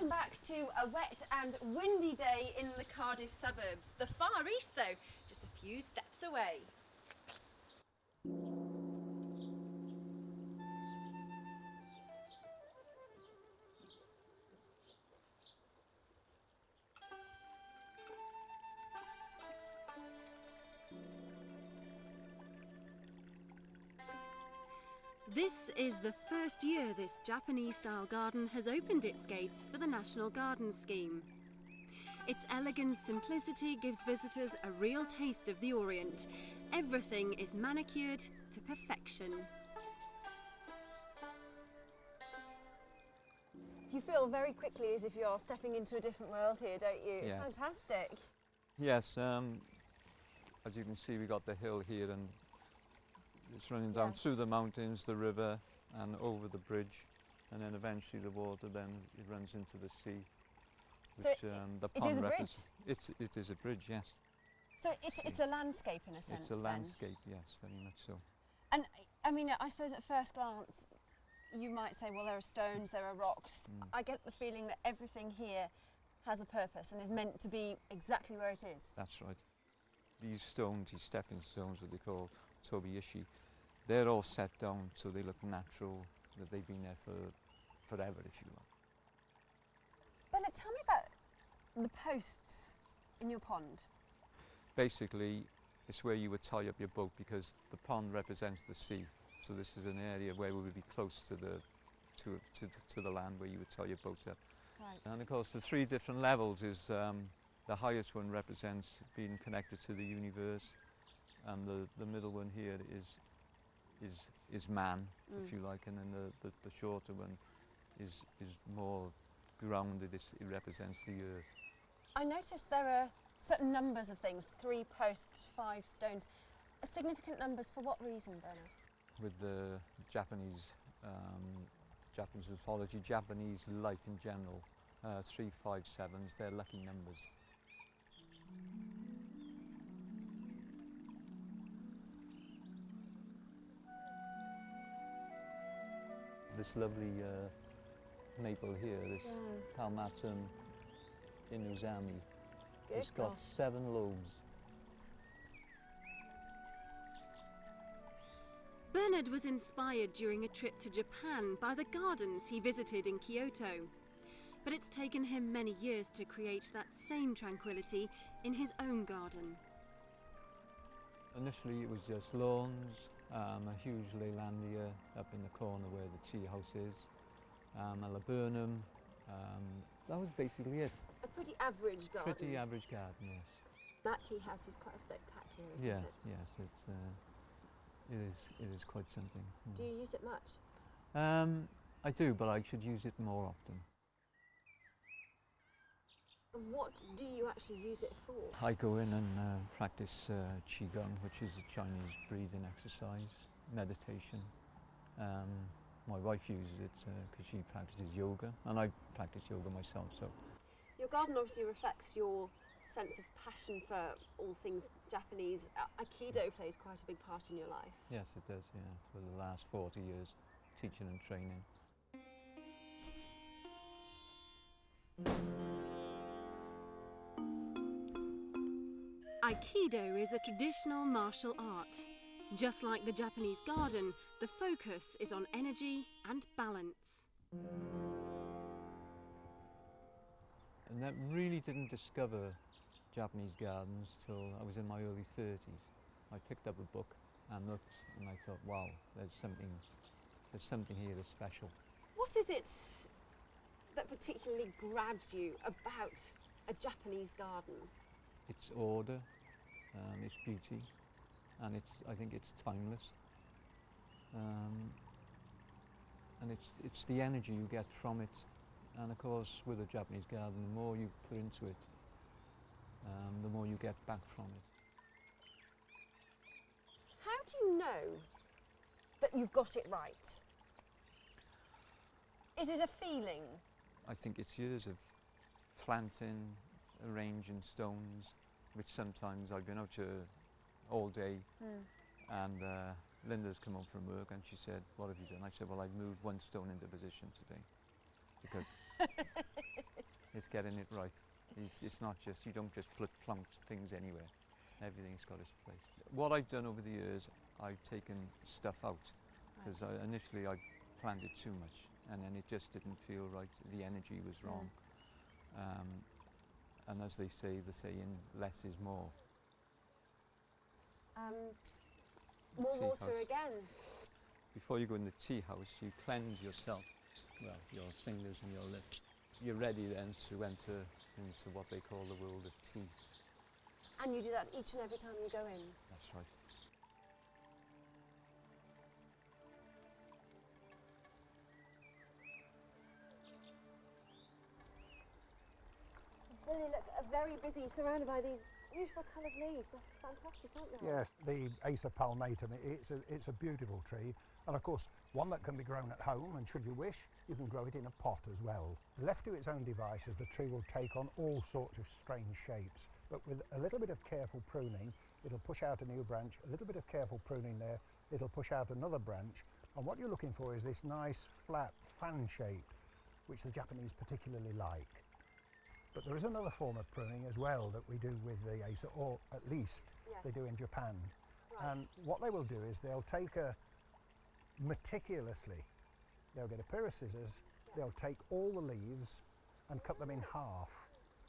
Welcome back to a wet and windy day in the Cardiff suburbs. The Far East, though, just a few steps away. This is the first year this Japanese style garden has opened its gates for the National Garden Scheme. Its elegant simplicity gives visitors a real taste of the Orient. Everything is manicured to perfection. You feel very quickly as if you're stepping into a different world here, don't you? It's fantastic. Yes, um, as you can see, we got the hill here and it's running down Yeah. through the mountains, the river, and over the bridge. And then eventually the water then it runs into the sea. So Which it- um, the it pond is a bridge? It's, it is a bridge, yes. So it's, it's a landscape in a sense. it's a then. landscape, yes, very much so. And I mean, I suppose at first glance, you might say, well, there are stones, there are rocks. Mm. I get the feeling that everything here has a purpose and is meant to be exactly where it is. That's right. These stones, these stepping stones, what they call tobi-ishi, they're all set down so they look natural, that they've been there for forever, if you like. Bernard, tell me about the posts in your pond. basically it's where you would tie up your boat because the pond represents the sea. So this is an area where we would be close to the to, to, to the land where you would tie your boat up. Right. And of course the three different levels is um, the highest one represents being connected to the universe and the, the middle one here is is is man, if Mm. you like, and then the, the, the shorter one is is more grounded, it's, it represents the earth. I noticed there are certain numbers of things three posts, five stones. Significant numbers for what reason, Bernard? with the Japanese um, Japanese mythology, Japanese life in general. Uh, three, five, sevens, they're lucky numbers. This lovely uh, maple here, this Yeah. Palmatum Inazuma, Good it's got gosh. seven lobes. Bernard was inspired during a trip to Japan by the gardens he visited in Kyoto. But it's taken him many years to create that same tranquility in his own garden. Initially it was just lawns, um, a huge Leylandia up in the corner where the tea house is, um, a laburnum. Um, that was basically it. A pretty average garden. Pretty average garden, yes. That tea house is quite spectacular, isn't Yes, it? yes, it's, uh, it, is, it is quite something. mm. Do you use it much? Um, I do, but I should use it more often. And what do you actually use it for? I go in and uh, practice uh, Qigong, which is a Chinese breathing exercise, meditation. Um, my wife uses it because she practices yoga, and I practice yoga myself. So Your garden obviously reflects your sense of passion for all things Japanese. Aikido plays quite a big part in your life. yes, it does. Yeah, for the last 40 years, teaching and training. Aikido is a traditional martial art. Just like the Japanese garden, the focus is on energy and balance. And that really didn't discover Japanese gardens till I was in my early 30s. I picked up a book and looked, and I thought, wow, there's something, there's something here that's special. What is it that particularly grabs you about a Japanese garden? It's order, um, it's beauty, and it's, I think it's timeless. Um, and it's, it's the energy you get from it. And of course, with a Japanese garden, the more you put into it, um, the more you get back from it. How do you know that you've got it right? Is it a feeling? I think it's years of planting, arranging stones, which sometimes I've been out here all day and uh, Linda's come home from work and she said, what have you done? I said, well, I've moved one stone into position today because It's getting it right. It's, it's not just, you don't just put plunk things anywhere. Everything's got its place. What I've done over the years, I've taken stuff out because Right. initially I planned it too much and then it just didn't feel right. The energy was Mm. wrong. Um, and as they say, the saying, less is more. Um, more tea water house. again. Before you go in the tea house, you cleanse yourself, well, your fingers and your lips. You're ready then to enter into what they call the world of tea. And you do that each and every time you go in. That's right. Look, very busy, surrounded by these beautiful coloured leaves. They're fantastic, aren't they? Yes, the Acer palmatum, it's a, it's a beautiful tree. And of course, one that can be grown at home, and should you wish, you can grow it in a pot as well. Left to its own devices, the tree will take on all sorts of strange shapes. But with a little bit of careful pruning, it'll push out a new branch. A little bit of careful pruning there, it'll push out another branch. And what you're looking for is this nice, flat, fan shape, which the Japanese particularly like. But there is another form of pruning as well that we do with the Acer, or at least Yes. they do in Japan. Right. And what they will do is they'll take a meticulously, they'll get a pair of scissors, they'll take all the leaves and cut them in half.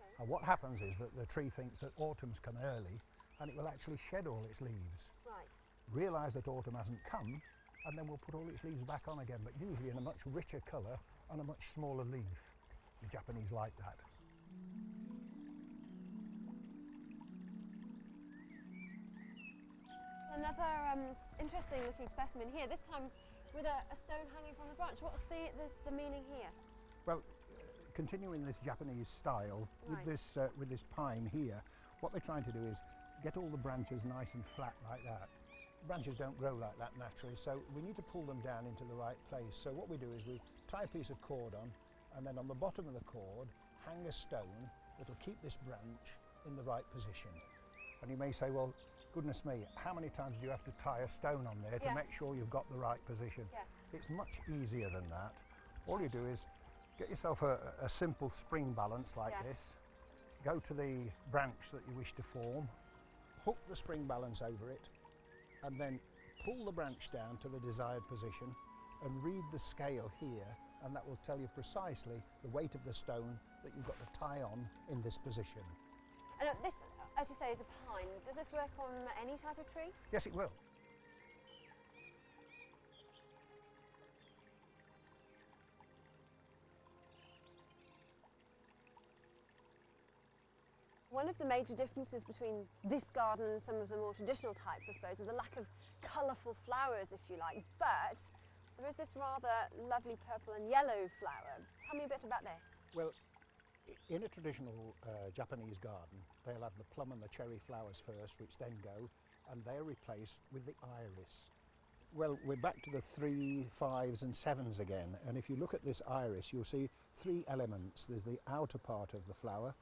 Okay. And what happens is that the tree thinks that autumn's come early and it will actually shed all its leaves. Right. Realise that autumn hasn't come and then we'll put all its leaves back on again, but usually in a much richer colour and a much smaller leaf. The Japanese like that. Another um, interesting looking specimen here, this time with a, a stone hanging from the branch. What's the, the, the meaning here? Well, uh, continuing this Japanese style with this uh, with this pine here, what they're trying to do is get all the branches nice and flat like that. Branches don't grow like that naturally, so we need to pull them down into the right place. So what we do is we tie a piece of cord on, and then on the bottom of the cord hang a stone that'll keep this branch in the right position. And you may say, well, goodness me, how many times do you have to tie a stone on there to Yes. make sure you've got the right position? Yes. It's much easier than that. All you do is get yourself a, a simple spring balance like Yes. this, go to the branch that you wish to form, hook the spring balance over it, and then pull the branch down to the desired position and read the scale here, and that will tell you precisely the weight of the stone that you've got to tie on in this position. And uh, this, as you say, is a pine. Does this work on any type of tree? Yes, it will. One of the major differences between this garden and some of the more traditional types, I suppose, is the lack of colourful flowers, if you like. But there is this rather lovely purple and yellow flower. Tell me a bit about this. Well, in a traditional uh, Japanese garden, they'll have the plum and the cherry flowers first, which then go, and they're replaced with the iris. Well, we're back to the three, fives, and sevens again. And if you look at this iris, you'll see three elements. There's the outer part of the flower,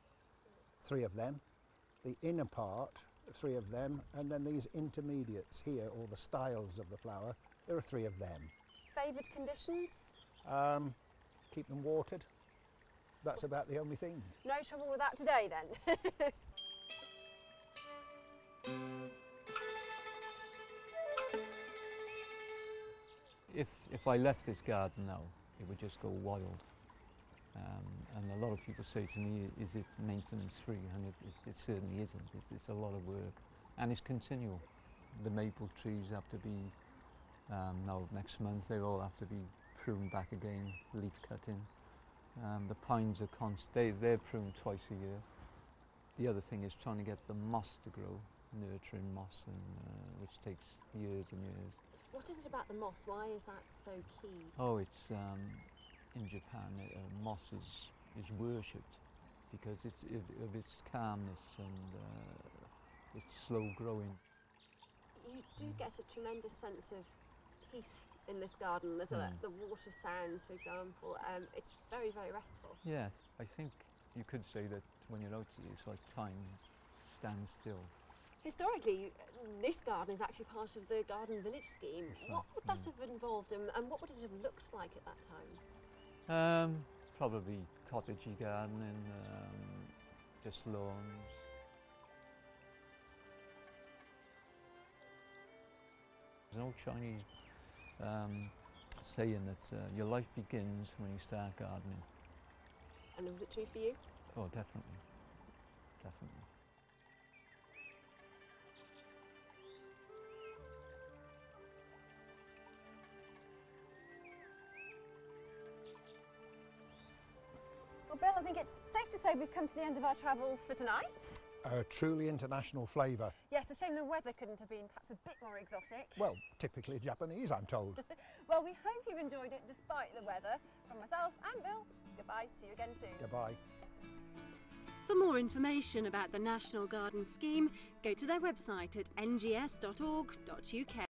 three of them, the inner part, three of them, and then these intermediates here, or the styles of the flower, there are three of them. Favoured conditions? Um, keep them watered. That's about the only thing. No trouble with that today then. If, if I left this garden now, it would just go wild. Um, and a lot of people say to me, is it maintenance free? And it, it, it certainly isn't. It's, it's a lot of work. And it's continual. The maple trees have to be, um, now next month, they all have to be pruned back again, leaf cutting. Um, the pines are const- they, they're pruned twice a year. The other thing is trying to get the moss to grow, nurturing moss, and, uh, which takes years and years. what is it about the moss? Why is that so key? Oh, it's um, in Japan. Uh, uh, moss is is worshipped because it's of, of its calmness and uh, its slow growing. You do get a tremendous sense of peace in this garden. There's a, Mm. the water sounds, for example. Um, it's very, very restful. Yes, I think you could say that when you're out here, it's like time stands still. Historically, this garden is actually part of the garden village scheme. That's What would that mm. have involved and, and what would it have looked like at that time? Um, probably cottagey gardening, um, just lawns. There's an old Chinese um, saying that uh, your life begins when you start gardening. And was it true for you? Oh, definitely, definitely. Well, Bill, I think it's safe to say we've come to the end of our travels for tonight. A truly international flavour. Yes, a shame the weather couldn't have been perhaps a bit more exotic. Well, typically Japanese, I'm told. Well, we hope you've enjoyed it despite the weather. From myself and Bill, goodbye, see you again soon. Goodbye. For more information about the National Garden Scheme, go to their website at ngs.org.uk.